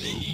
me.